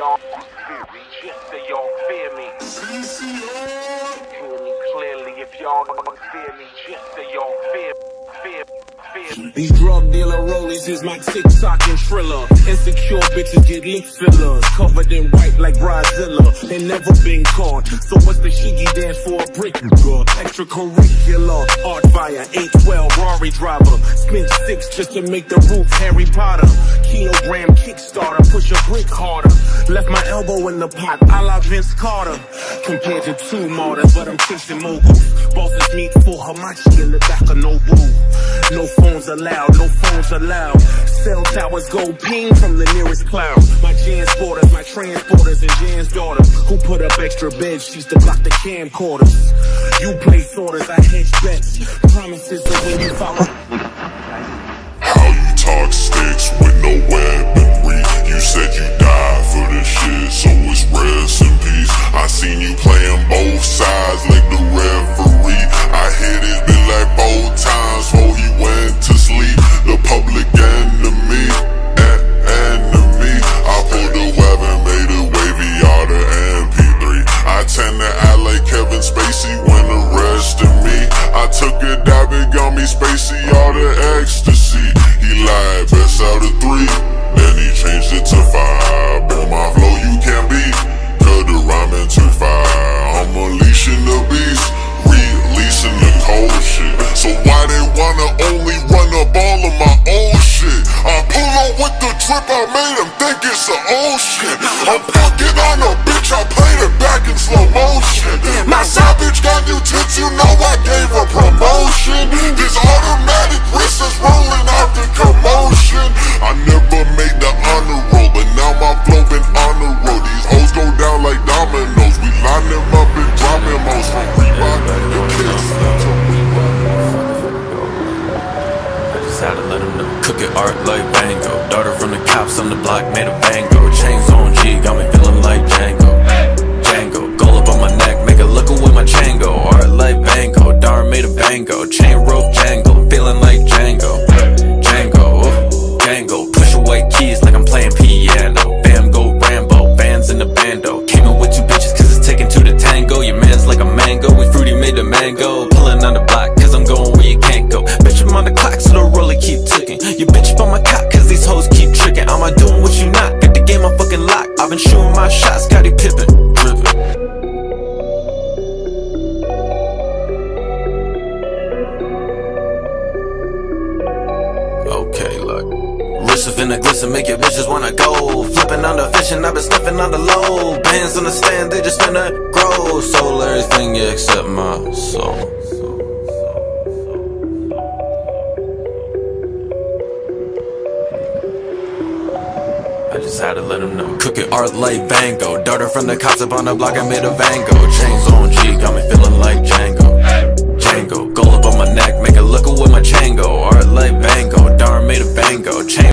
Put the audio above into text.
y'all just so y'all fear me. Hear me clearly if y'all fear me, just y'all fear, fear. These drug dealer rollies is my TikTok and Triller. Insecure bitches get lip fillers, covered in white like Brazilla. They never been caught. So what's the shiggy dance for a brick? Extracurricular, art fire, 812 Rari driver. Spent six just to make the roof Harry Potter. Kilogram Kickstarter, push a brick harder. Left my elbow in the pot, I la Vince Carter. Compared to two martyrs, but I'm chasing moguls. Bosses meet for Hamachi in the back of Nobu. No phones allowed, no phones allowed. Cell towers go ping from the nearest cloud. My transporters, my transporters, and Jan's daughter. Who put up extra beds? She's to block the camcorders. You place orders, I hedge bets. Promises of when you follow. It's the shit. I'm fucking on a bitch, I played it back in slow motion. My savage got new tits, you know I gave a promotion. This automatic wrist is rolling out the commotion. I never made the honor roll, but now my flow been honor roll. These hoes go down like dominoes. We line them up and drop them hoes from Reebok to Kiss. I just had to let him know. Cooking art like Van Gogh. Cops on the block, made a Van Gogh. Chains on G, got me feeling like Django. Django, gold up on my neck, make a look with my Django. Art like Van Gogh, Dar made a bango. Chain rope jangle, not? Got the game on fucking lock. I've been shooting my shots, Scotty dripping. Okay, look. Wrist finna glisten, make your bitches wanna go. Flipping on the fishing, I've been sniffing on the low. Bands on the stand, they just finna grow. Soul, everything except my soul. Cooking art like Van Gogh. Daughter from the cops up on the block, I made a Van Gogh. Chains on G, got me feeling like Django. Django, gold up on my neck, make a look with my Chango. Art like Van Gogh. Darn made a bango. Chain